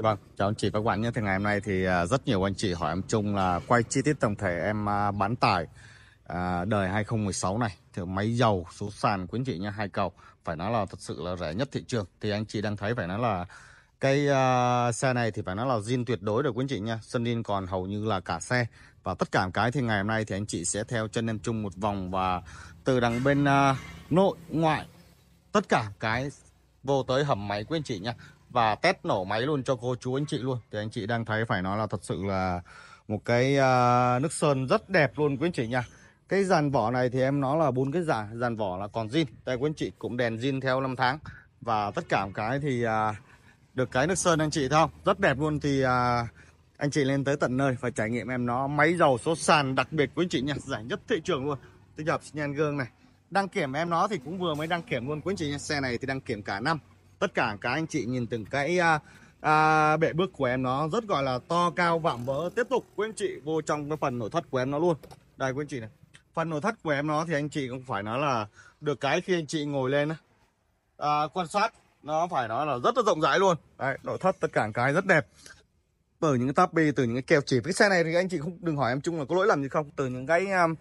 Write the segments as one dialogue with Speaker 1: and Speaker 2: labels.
Speaker 1: Dạ vâng, chào anh chị và các bạn nhé. Thì ngày hôm nay thì à, rất nhiều anh chị hỏi em Trung là quay chi tiết tổng thể em à, bán tải à, đời 2016 này. Thì máy dầu, số sàn quý anh chị nha, hai cầu. Phải nói là thật sự là rẻ nhất thị trường. Thì anh chị đang thấy phải nói là cái uh, xe này thì phải nói là zin tuyệt đối rồi quý anh chị nha. Sân zin còn hầu như là cả xe. Và tất cả cái thì ngày hôm nay thì anh chị sẽ theo chân em Trung một vòng và từ đằng bên uh, nội, ngoại, tất cả cái vô tới hầm máy quý anh chị nha và test nổ máy luôn cho cô chú anh chị luôn. Thì anh chị đang thấy phải nói là thật sự là một cái uh, nước sơn rất đẹp luôn quý anh chị nha. Cái dàn vỏ này thì em nói là bốn cái giả dàn vỏ là còn zin. Đây quý anh chị cũng đèn zin theo năm tháng. Và tất cả cái thì uh, được cái nước sơn anh chị thấy không? Rất đẹp luôn thì uh, anh chị lên tới tận nơi và trải nghiệm em nó máy dầu số sàn đặc biệt quý anh chị nha. Giải nhất thị trường luôn. Tích hợp nhan gương này. Đăng kiểm em nó thì cũng vừa mới đăng kiểm luôn quý anh chị nha. Xe này thì đăng kiểm cả năm tất cả các anh chị nhìn từng cái à, à, bệ bước của em nó rất gọi là to cao vạm vỡ. Tiếp tục quý anh chị vô trong cái phần nội thất của em nó luôn. Đây quý anh chị này. Phần nội thất của em nó thì anh chị cũng phải nói là được cái khi anh chị ngồi lên à, quan sát nó phải nói là rất là rộng rãi luôn. Đấy nội thất tất cả cái rất đẹp. Từ những cái táp bi từ những cái keo chỉ cái xe này thì anh chị không đừng hỏi em chung là có lỗi lầm gì không. Từ những cái um,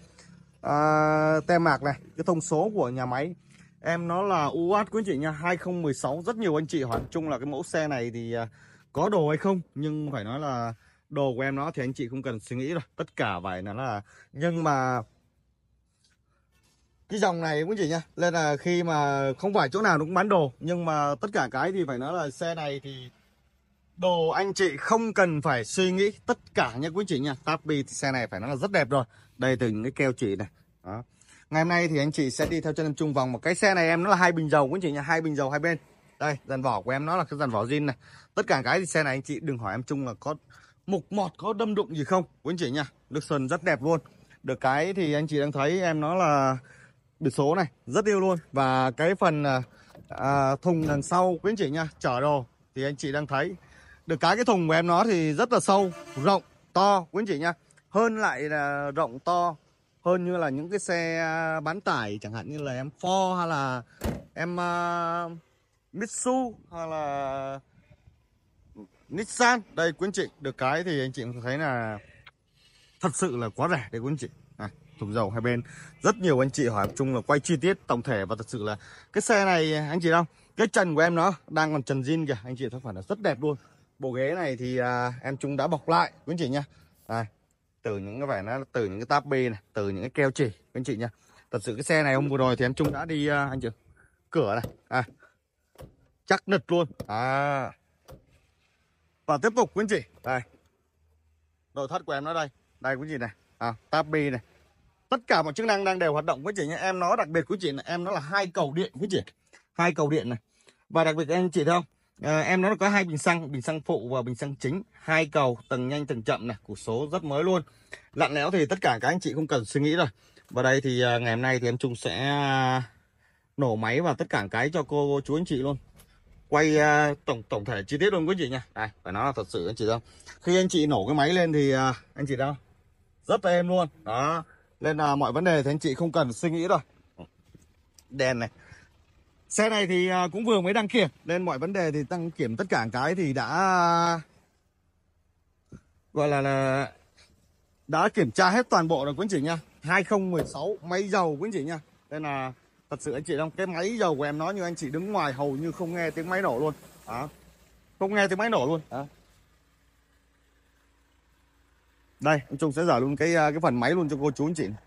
Speaker 1: uh, tem mạc này cái thông số của nhà máy. Em nó là UAT quý anh chị nha 2016 rất nhiều anh chị hỏi chung là cái mẫu xe này thì à, có đồ hay không? Nhưng phải nói là đồ của em nó thì anh chị không cần suy nghĩ rồi Tất cả vậy là là Nhưng mà cái dòng này quý anh chị nha, Nên là khi mà không phải chỗ nào nó cũng bán đồ, Nhưng mà tất cả cái thì phải nói là xe này thì Đồ anh chị không cần phải suy nghĩ tất cả nha quý anh chị nha. Tapi thì xe này phải nói là rất đẹp rồi. Đây từ những cái keo chỉ này. Đó. Ngày hôm nay thì anh chị sẽ đi theo chân em chung vòng một cái xe này em nó là hai bình dầu quý anh chị nha, hai bình dầu hai bên. Đây, dàn vỏ của em nó là cái dàn vỏ zin này. Tất cả cái thì xe này anh chị đừng hỏi em chung là có mục mọt có đâm đụng gì không quý anh chị nha. được sơn rất đẹp luôn. Được cái thì anh chị đang thấy em nó là biển số này, rất yêu luôn và cái phần à, à thùng đằng sau quý anh chị nha, chở đồ thì anh chị đang thấy được cái cái thùng của em nó thì rất là sâu, rộng, to quý anh chị nha. Hơn lại là rộng to hơn như là những cái xe à, bán tải chẳng hạn như là em Ford hay là em uh, Mitsu hay là Nissan. Đây quý anh chị được cái thì anh chị cũng thấy là thật sự là quá rẻ đấy quý anh chị. Này thùng dầu hai bên. Rất nhiều anh chị hỏi chung là quay chi tiết tổng thể và thật sự là cái xe này anh chị đâu? Cái trần của em nó đang còn trần zin kìa. Anh chị thấy phải là rất đẹp luôn. Bộ ghế này thì uh, em chúng đã bọc lại quý anh chị nha đây từ những cái vẻ nó từ những cái táp bê này từ những cái keo chỉ anh chị nha thật sự cái xe này hôm vừa rồi thì em trung đã đi uh, anh chị cửa này. À chắc nứt luôn. À. Và tiếp tục quý anh chị. Đây. Nội thất của em nó đây. Đây quý anh chị này. À táp bê này. Tất cả mọi chức năng đang đều hoạt động quý chị nhé em nó đặc biệt quý chị là em nó là hai cầu điện quý chị. Hai cầu điện này. Và đặc biệt anh chị thấy không? À, em nó có hai bình xăng bình xăng phụ và bình xăng chính. Hai cầu tầng nhanh tầng chậm này củ số rất mới luôn. Lặn lẽo thì tất cả các anh chị không cần suy nghĩ rồi. Và đây thì ờ, ngày hôm nay thì em Trung sẽ ờ, nổ máy và tất cả cái cho cô chú anh chị luôn. Quay uh, tổng tổng thể chi tiết luôn quý chị nha. Đây phải nói là thật sự anh chị đâu. Khi anh chị nổ cái máy lên thì uh, anh chị đâu? Rất là êm luôn. Đó. Nên là mọi vấn đề thì anh chị không cần suy nghĩ rồi. Đèn này. Xe này thì à, cũng vừa mới đăng kiểm. Nên mọi vấn đề thì đăng kiểm tất cả cái thì đã Gọi là là Đã kiểm tra hết toàn bộ rồi quý anh chị nha 2016 máy dầu quý anh chị nha. Nên là thật sự anh chị trong Cái máy dầu của em nó như anh chị đứng ngoài hầu như không nghe tiếng máy nổ luôn. À, Không nghe tiếng máy nổ luôn. À. Đây anh Trung sẽ giả luôn cái à, cái phần máy luôn cho cô chú anh chị này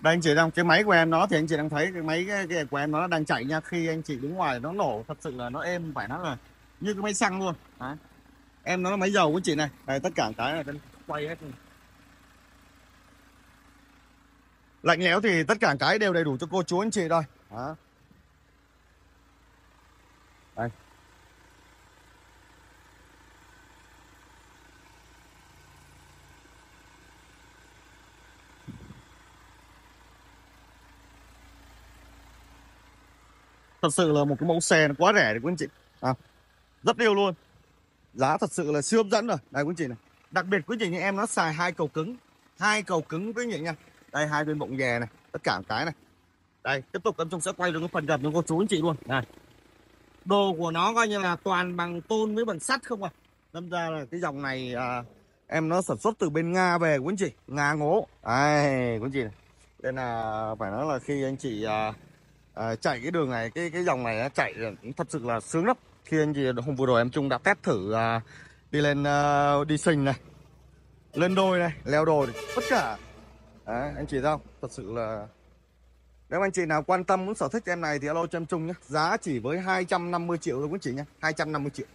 Speaker 1: đây anh chị đang cái máy của em nó thì anh chị đang thấy cái máy cái, cái của em nó đang chạy nha khi anh chị đứng ngoài nó nổ thật sự là nó êm phải nói là như cái máy xăng luôn Đấy. em nó là máy dầu của chị này đây tất cả cái này quay hết này. lạnh lẽo thì tất cả cái đều đầy đủ cho cô chú anh chị thôi Đó. đây thật sự là một cái mẫu xe nó quá rẻ đấy quý anh chị. À, rất yêu luôn. Giá thật sự là siêu hấp dẫn rồi. Đây quý anh chị này. Đặc biệt quý anh chị như em nó xài hai cầu cứng. Hai cầu cứng quý anh chị nha. Đây hai bên bụng dè này tất cả cái này. Đây tiếp tục em trung sẽ quay được cái phần gầm cho cô chú anh chị luôn. Này. Đồ của nó coi như là toàn bằng tôn với bằng sắt không à? Đâm ra là cái dòng này à, em nó sản xuất từ bên nga về quý anh chị. Nga ngố. Đây quý anh chị này. nên là phải nói là khi anh chị à, Ờ, à, chạy cái đường này cái cái dòng này chạy cũng ờ, thật sự là sướng lắm. Khi anh chị hôm vừa rồi em trung đã test thử à, đi lên à, đi sình này lên đồi này leo đồi này, tất cả. À, anh chị thấy không? Thật sự là nếu anh chị nào quan tâm muốn sở thích em này thì alo cho em Trung nhé giá chỉ với 250 triệu thôi quý anh chị nhé 250 triệu.